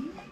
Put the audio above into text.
Mm-hmm.